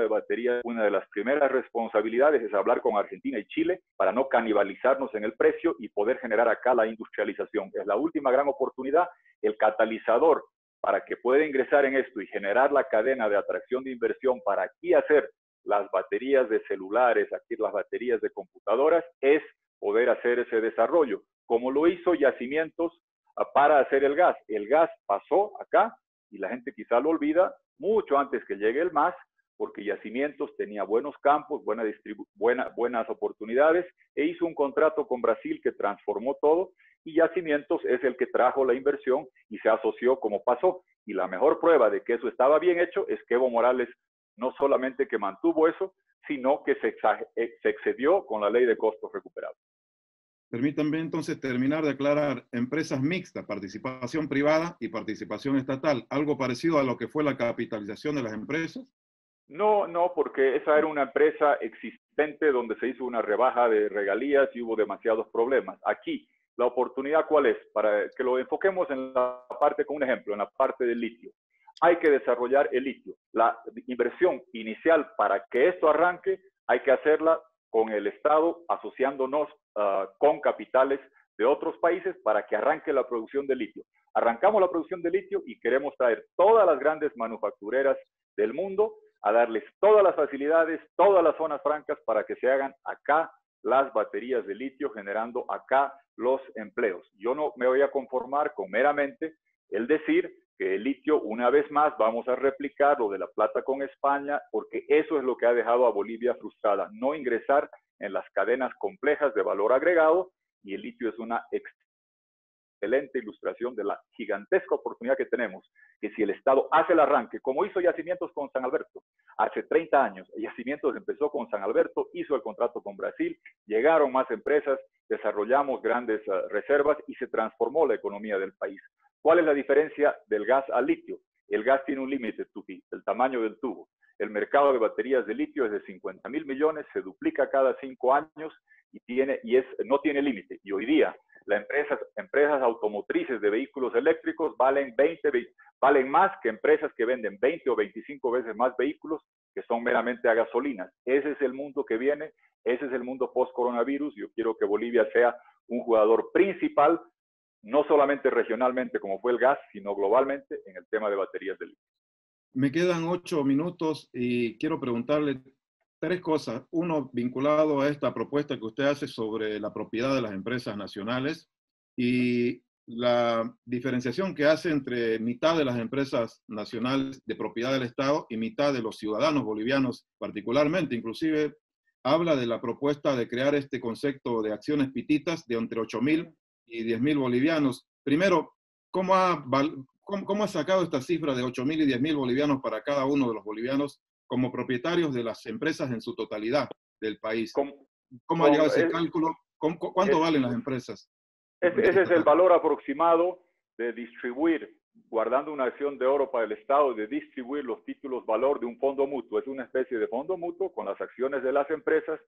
Speaker 2: de baterías, una de las primeras responsabilidades es hablar con Argentina y Chile para no canibalizarnos en el precio y poder generar acá la industrialización. Es la última gran oportunidad, el catalizador para que pueda ingresar en esto y generar la cadena de atracción de inversión para aquí hacer las baterías de celulares, aquí las baterías de computadoras, es poder hacer ese desarrollo, como lo hizo Yacimientos ah, para hacer el gas. El gas pasó acá y la gente quizá lo olvida, mucho antes que llegue el MAS, porque Yacimientos tenía buenos campos, buena buena, buenas oportunidades, e hizo un contrato con Brasil que transformó todo, y Yacimientos es el que trajo la inversión y se asoció como pasó. Y la mejor prueba de que eso estaba bien hecho es que Evo Morales no solamente que mantuvo eso, sino que se, eh, se excedió con la ley de costos recuperables.
Speaker 1: Permítanme entonces terminar de aclarar empresas mixtas, participación privada y participación estatal, algo parecido a lo que fue la capitalización de las empresas.
Speaker 2: No, no, porque esa era una empresa existente donde se hizo una rebaja de regalías y hubo demasiados problemas. Aquí, la oportunidad cuál es? Para que lo enfoquemos en la parte, con un ejemplo, en la parte del litio. Hay que desarrollar el litio. La inversión inicial para que esto arranque hay que hacerla con el Estado asociándonos ah, con capitales de otros países para que arranque la producción de litio. Arrancamos la producción de litio y queremos traer todas las grandes manufactureras del mundo a darles todas las facilidades, todas las zonas francas para que se hagan acá las baterías de litio, generando acá los empleos. Yo no me voy a conformar con meramente el decir que el litio, una vez más, vamos a replicar lo de la plata con España, porque eso es lo que ha dejado a Bolivia frustrada, no ingresar en las cadenas complejas de valor agregado, y el litio es una excelente ilustración de la gigantesca oportunidad que tenemos, que si el Estado hace el arranque, como hizo Yacimientos con San Alberto, hace 30 años, Yacimientos empezó con San Alberto, hizo el contrato con Brasil, llegaron más empresas, desarrollamos grandes uh, reservas y se transformó la economía del país. ¿Cuál es la diferencia del gas al litio? El gas tiene un límite, el tamaño del tubo. El mercado de baterías de litio es de 50 mil millones, se duplica cada cinco años y, tiene, y es, no tiene límite. Y hoy día las empresas, empresas automotrices de vehículos eléctricos valen, 20, valen más que empresas que venden 20 o 25 veces más vehículos que son meramente a gasolinas. Ese es el mundo que viene, ese es el mundo post-coronavirus. Yo quiero que Bolivia sea un jugador principal no solamente regionalmente como fue el gas, sino globalmente en el tema de baterías de litio.
Speaker 1: Me quedan ocho minutos y quiero preguntarle tres cosas. Uno, vinculado a esta propuesta que usted hace sobre la propiedad de las empresas nacionales y la diferenciación que hace entre mitad de las empresas nacionales de propiedad del Estado y mitad de los ciudadanos bolivianos particularmente. Inclusive habla de la propuesta de crear este concepto de acciones pititas de entre 8 mil y 10 mil bolivianos. Primero, ¿cómo ha, cómo, ha sacado esta cifra de 8 mil y 10 mil bolivianos para cada uno de los bolivianos como propietarios de las empresas en su totalidad del país? ¿Cómo, ha llegado ese cálculo? ¿Cuánto valen las empresas?
Speaker 2: Ese, es el valor aproximado de distribuir, guardando una acción de oro para el Estado, de distribuir los títulos valor de un fondo mutuo. Es una especie de fondo mutuo con las acciones de las empresas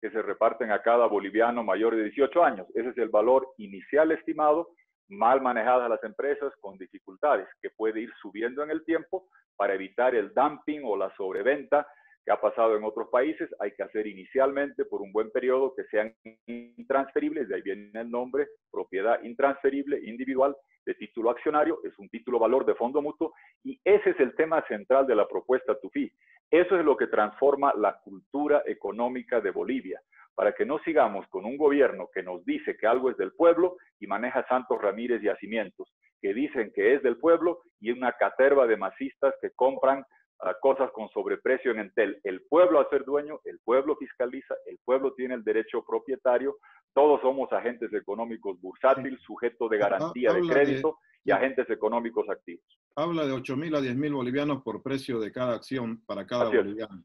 Speaker 2: que se reparten a cada boliviano mayor de 18 años. Ese es el valor inicial estimado, mal manejadas las empresas con dificultades, que puede ir subiendo en el tiempo para evitar el dumping o la sobreventa que ha pasado en otros países. Hay que hacer inicialmente por un buen periodo que sean intransferibles, de ahí viene el nombre, propiedad intransferible individual de título accionario, es un título valor de fondo mutuo y ese es el tema central de la propuesta TUFI. Eso es lo que transforma la cultura económica de Bolivia, para que no sigamos con un gobierno que nos dice que algo es del pueblo y maneja Santos Ramírez y Yacimientos, que dicen que es del pueblo y una caterva de masistas que compran uh, cosas con sobreprecio en Entel. El pueblo a ser dueño, el pueblo fiscaliza, el pueblo tiene el derecho propietario, todos somos agentes económicos bursátiles, sujetos de garantía de crédito y agentes económicos activos.
Speaker 1: Habla de 8 mil a 10 mil bolivianos por precio de cada acción para cada boliviano.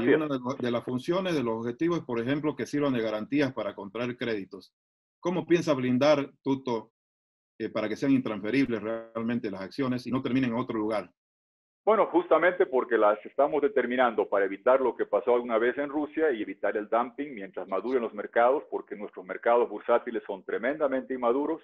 Speaker 1: Y una de, las funciones, de los objetivos es, por ejemplo, que sirvan de garantías para contraer créditos. ¿Cómo piensa blindar Tuto eh, para que sean intransferibles realmente las acciones y no terminen en otro lugar?
Speaker 2: Bueno, justamente porque las estamos determinando para evitar lo que pasó alguna vez en Rusia y evitar el dumping mientras maduren los mercados, porque nuestros mercados bursátiles son tremendamente inmaduros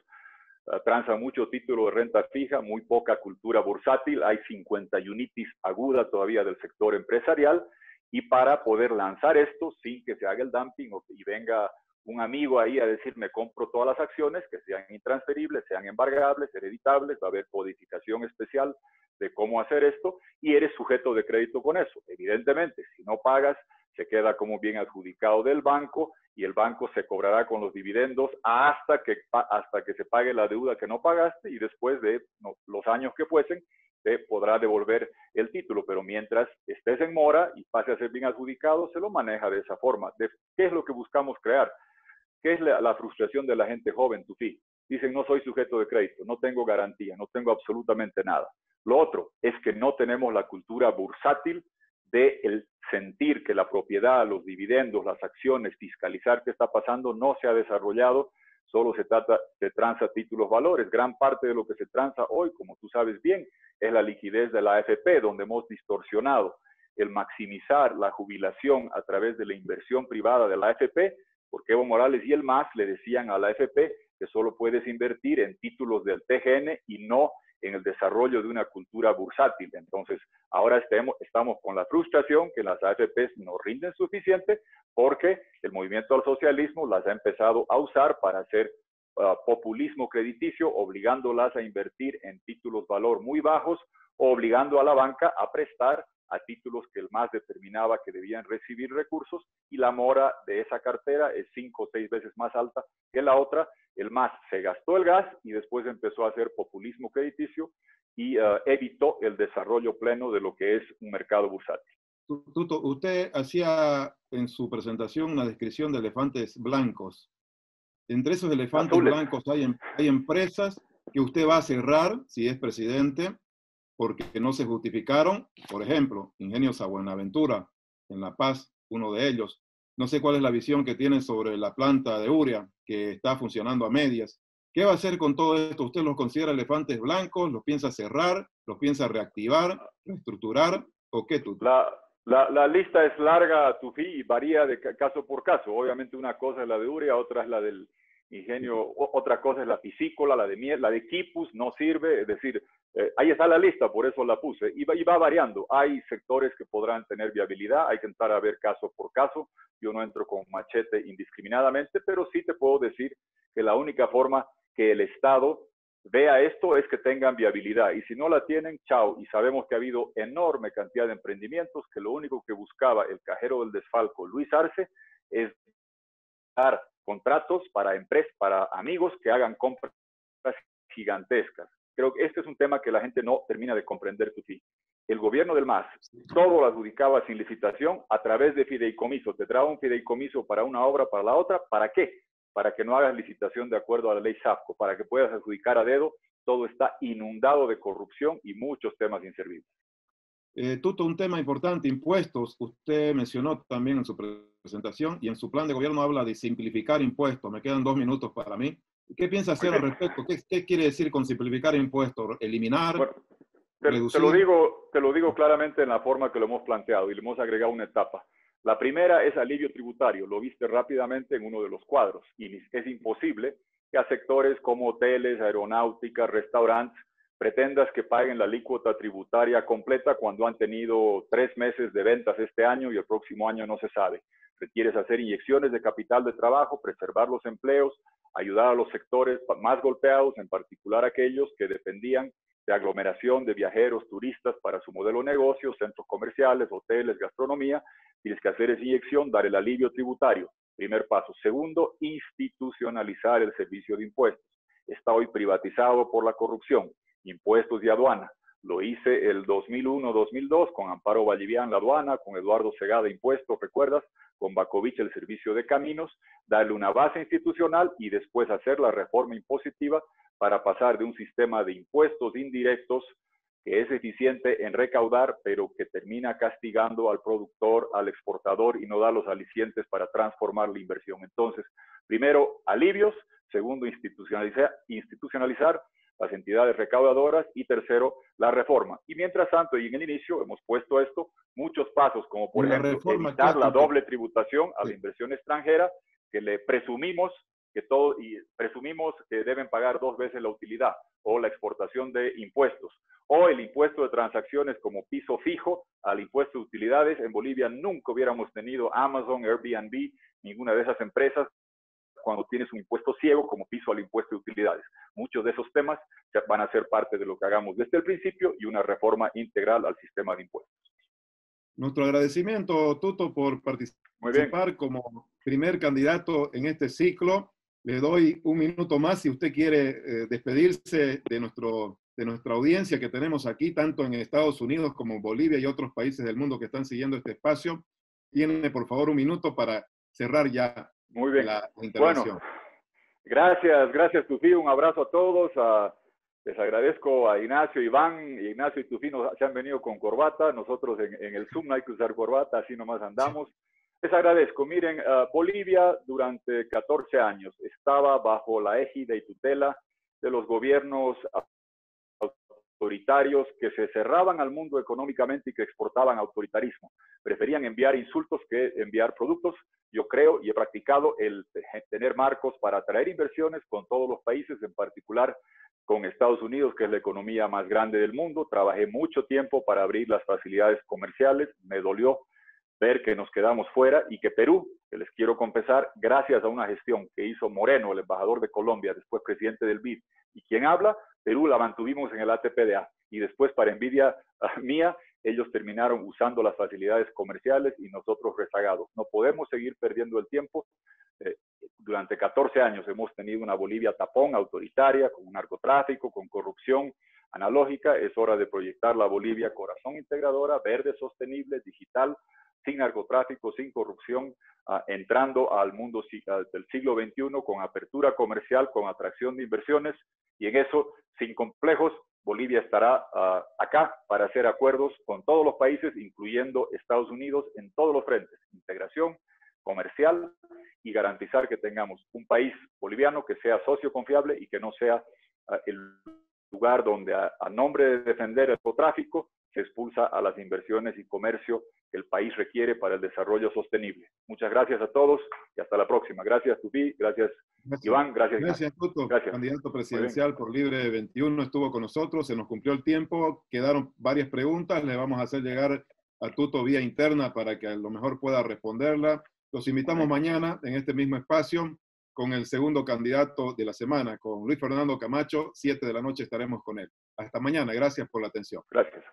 Speaker 2: transa mucho título de renta fija, muy poca cultura bursátil, hay 50 unitis aguda todavía del sector empresarial y para poder lanzar esto sin que se haga el dumping y venga un amigo ahí a decirme compro todas las acciones que sean intransferibles, sean embargables, hereditables, va a haber codificación especial de cómo hacer esto y eres sujeto de crédito con eso. Evidentemente, si no pagas, se queda como bien adjudicado del banco y el banco se cobrará con los dividendos hasta que, hasta que se pague la deuda que no pagaste y después de los años que fuesen, te podrá devolver el título, pero mientras estés en mora y pase a ser bien adjudicado, se lo maneja de esa forma. ¿Qué es lo que buscamos crear? ¿Qué es la, frustración de la gente joven, Tufi? Dicen, no soy sujeto de crédito, no tengo garantía, no tengo absolutamente nada. Lo otro es que no tenemos la cultura bursátil de el sentir que la propiedad, los dividendos, las acciones, fiscalizar qué está pasando, no se ha desarrollado solo se trata de transa títulos valores. Gran parte de lo que se transa hoy, como tú sabes bien, es la liquidez de la AFP, donde hemos distorsionado el maximizar la jubilación a través de la inversión privada de la AFP, porque Evo Morales y el MAS le decían a la AFP que solo puedes invertir en títulos del TGN y no en el desarrollo de una cultura bursátil. Entonces, ahora estamos con la frustración que las AFPs no rinden suficiente porque el movimiento al socialismo las ha empezado a usar para hacer ah, populismo crediticio, obligándolas a invertir en títulos valor muy bajos, obligando a la banca a prestar a títulos que el MAS determinaba que debían recibir recursos y la mora de esa cartera es cinco o seis veces más alta que la otra. El MAS se gastó el gas y después empezó a hacer populismo crediticio y ah, evitó el desarrollo pleno de lo que es un mercado bursátil.
Speaker 1: Tuto, usted hacía en su presentación una descripción de elefantes blancos. Entre esos elefantes blancos hay, hay empresas que usted va a cerrar si es presidente porque no se justificaron. Por ejemplo, Ingenios a Buenaventura, en La Paz, uno de ellos. No sé cuál es la visión que tiene sobre la planta de Uria, que está funcionando a medias. ¿Qué va a hacer con todo esto? ¿Usted los considera elefantes blancos? ¿Los piensa cerrar? ¿Los piensa reactivar? ¿Reestructurar? ¿O qué tú?
Speaker 2: La, lista es larga, Tufi, y varía de caso por caso. Obviamente una cosa es la de Uria, otra es la del ingenio, otra cosa es la piscícola, la de miel, la de Kipus no sirve, es decir, eh, ahí está la lista, por eso la puse, y va, variando. Hay sectores que podrán tener viabilidad, hay que entrar a ver caso por caso. Yo no entro con machete indiscriminadamente, pero sí te puedo decir que la única forma que el Estado vea esto es que tengan viabilidad y si no la tienen, chao. Y sabemos que ha habido enorme cantidad de emprendimientos que lo único que buscaba el cajero del desfalco, Luis Arce, es dar contratos para empresas, para amigos que hagan compras gigantescas. Creo que este es un tema que la gente no termina de comprender, Tuti. El gobierno del MAS todo lo adjudicaba sin licitación a través de fideicomiso. Te trae un fideicomiso para una obra, para la otra. ¿Para qué? para que no hagas licitación de acuerdo a la ley SAFCO, para que puedas adjudicar a dedo, todo está inundado de corrupción y muchos temas inservibles.
Speaker 1: Eh, Tuto, un tema importante, impuestos. Usted mencionó también en su presentación y en su plan de gobierno habla de simplificar impuestos. Me quedan dos minutos para mí. ¿Qué piensa hacer al respecto? ¿Qué, quiere decir con simplificar impuestos? ¿Eliminar?
Speaker 2: te, lo digo, te lo digo claramente en la forma que lo hemos planteado y le hemos agregado una etapa. La primera es alivio tributario, lo viste rápidamente en uno de los cuadros, y es imposible que a sectores como hoteles, aeronáutica, restaurantes, pretendas que paguen la alícuota tributaria completa cuando han tenido tres meses de ventas este año y el próximo año no se sabe. Requieres hacer inyecciones de capital de trabajo, preservar los empleos, ayudar a los sectores más golpeados, en particular aquellos que dependían de aglomeración de viajeros, turistas para su modelo de negocio, centros comerciales, hoteles, gastronomía, tienes que hacer esa inyección, dar el alivio tributario. Primer paso. Segundo, institucionalizar el servicio de impuestos. Está hoy privatizado por la corrupción. Impuestos y aduana. Lo hice el 2001-2002 con Amparo Vallivian la aduana, con Eduardo Segada impuestos, ¿recuerdas? Con Bacovich el servicio de caminos, darle una base institucional y después hacer la reforma impositiva para pasar de un sistema de impuestos indirectos que es eficiente en recaudar, pero que termina castigando al productor, al exportador y no da los alicientes para transformar la inversión. Entonces, primero, alivios, segundo, institucionalizar las entidades recaudadoras y tercero, la reforma. Y mientras tanto, y en el inicio hemos puesto esto, muchos pasos, como por ejemplo, evitar la doble tributación a la inversión extranjera, que le presumimos que todo, y presumimos que deben pagar dos veces la utilidad o la exportación de impuestos o el impuesto de transacciones como piso fijo al impuesto de utilidades. En Bolivia nunca hubiéramos tenido Amazon, Airbnb, ninguna de esas empresas cuando tienes un impuesto ciego como piso al impuesto de utilidades. Muchos de esos temas van a ser parte de lo que hagamos desde el principio y una reforma integral al sistema de impuestos.
Speaker 1: Nuestro agradecimiento, Tuto, por participar como primer candidato en este ciclo. Le doy un minuto más si usted quiere eh, despedirse de, nuestro, de nuestra audiencia que tenemos aquí, tanto en Estados Unidos como Bolivia y otros países del mundo que están siguiendo este espacio. Tiene, por favor, un minuto para cerrar ya
Speaker 2: Muy bien. la intervención. Bueno, gracias, gracias, Tufi. Un abrazo a todos. les agradezco a Ignacio, Iván, Ignacio y Tufi se han venido con corbata. Nosotros en, el Zoom no hay que usar corbata, así nomás andamos. Les agradezco. Miren, uh, Bolivia durante 14 años estaba bajo la égida y tutela de los gobiernos autoritarios que se cerraban al mundo económicamente y que exportaban autoritarismo. Preferían enviar insultos que enviar productos. Yo creo y he practicado el tener marcos para atraer inversiones con todos los países, en particular con Estados Unidos, que es la economía más grande del mundo. Trabajé mucho tiempo para abrir las facilidades comerciales. Me dolió ver que nos quedamos fuera y que Perú, que les quiero confesar, gracias a una gestión que hizo Moreno, el embajador de Colombia, después presidente del BID, y quien habla, Perú la mantuvimos en el ATPDA. Y después, para envidia mía, ellos terminaron usando las facilidades comerciales y nosotros rezagados. No podemos seguir perdiendo el tiempo. Eh, durante 14 años hemos tenido una Bolivia tapón, autoritaria, con narcotráfico, con corrupción analógica. Es hora de proyectar la Bolivia corazón integradora, verde, sostenible, digital, sin narcotráfico, sin corrupción, ah, entrando al mundo ah, del siglo XXI con apertura comercial, con atracción de inversiones y en eso, sin complejos, Bolivia estará ah, acá para hacer acuerdos con todos los países, incluyendo Estados Unidos, en todos los frentes, integración comercial y garantizar que tengamos un país boliviano que sea socio confiable y que no sea el lugar donde a, nombre de defender el tráfico se expulsa a las inversiones y comercio que el país requiere para el desarrollo sostenible. Muchas gracias a todos y hasta la próxima. Gracias, Tupi. Gracias, Iván. Gracias.
Speaker 1: Gracias, Tuto. Candidato presidencial por Libre 21 estuvo con nosotros. Se nos cumplió el tiempo. Quedaron varias preguntas. Le vamos a hacer llegar a Tuto vía interna para que a lo mejor pueda responderla. Los invitamos mañana en este mismo espacio con el segundo candidato de la semana, con Luis Fernando Camacho. Siete de la noche estaremos con él. Hasta mañana. Gracias por la atención.
Speaker 2: Gracias.